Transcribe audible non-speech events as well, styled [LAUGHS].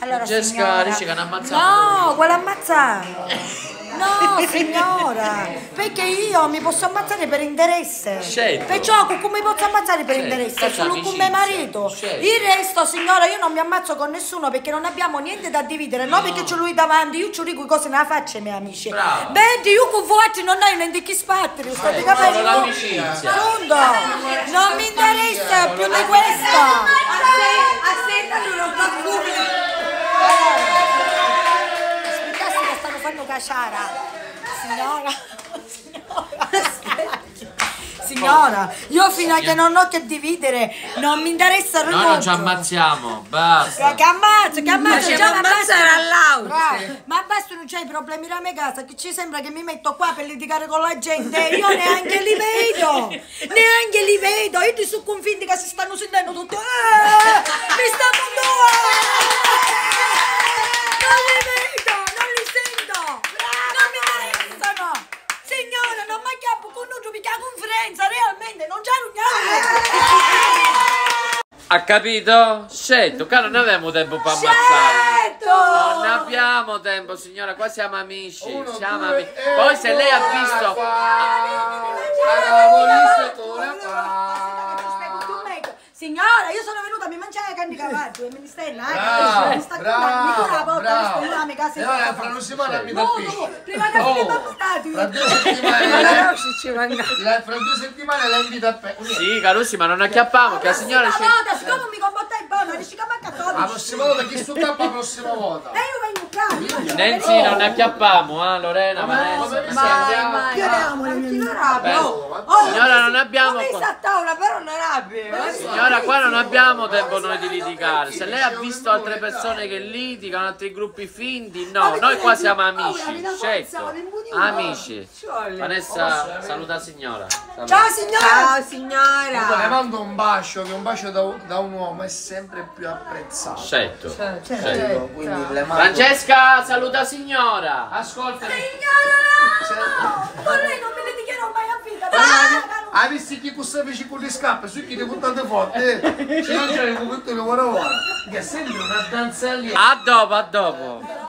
Allora, Francesca signora. dice che hanno ammazzato. No, quella ammazzare. No, signora, perché io mi posso ammazzare per interesse. Certo. Perciò come posso ammazzare per Certo, interesse? Solo con amicizia. mio marito. Certo. Il resto, signora, io non mi ammazzo con nessuno perché non abbiamo niente da dividere. No, perché c'è lui davanti, io ci dico cose nella faccia miei amici. Brava. Vedi, io con voi non ho niente che sbattere, state Solo capendo? l'amicizia. Punto. Facendo caciara. Signora. Signora. Signora, io fino a che non ho che dividere non mi interessa il Noi non ci ammazziamo, basta. Che ammazzo, che ammazzo, già ma ammazzare all'auto. Ma basta non c'hai problemi nella mia casa, che ci sembra che mi metto qua per litigare con la gente, io neanche li vedo, [LAUGHS] neanche li vedo, io ti sono convinti che si stanno sentendo tutti, eh, mi stanno non li vedo, non li sento, non mi interessano, mi chiappo con noi perché la conferenza realmente non c'è un Ha capito? Scelto, qua non avevamo tempo per ammazzare. Non abbiamo tempo, signora, qua siamo amici. Uno, siamo due, amici. e Poi se lei ha visto. Signora, io sono venuta a mi mangiare la carne di cavallo e mi stai là. Bravo, mi casa E ora fra non si parla mi dà No, pesce. no, prima che Oh, bambinati. Fra due Ma settimane, fra due settimane la invita a pe... Sì, Carussi, ma non acchiappiamo, che la signora Una c'è. volta, siccome mi La 12. prossima volta chi stu tappa la prossima volta. E io vengo qua. Nenzi, non acchiappiamo, eh, Lorena, Vanessa. Mai, sembra? mai. Chiariamo le mie Beh, Oh, Signora, non abbiamo. Ho visto a tavola, però non abbiamo. Signora, qua non abbiamo tempo noi di litigare. Se lei ha visto altre persone che litigano, altri gruppi finti, no, noi qua siamo amici. Certo. Amici. Vanessa, saluta la signora. Ciao Ciao signora. Le signora. mando un bacio, che un bacio da un uomo è sempre più apprezzato. Certo. Certo, quindi le mando... Francesca, saluta signora. Ascolta. Signora! Con lei non mi litigherò mai a vita. Hai visto chi custa fece con le scarpe? Su chi ti buttate forte? Ci non c'è come tu lavoro ora. Che sembra una danza lì. A dopo, a dopo.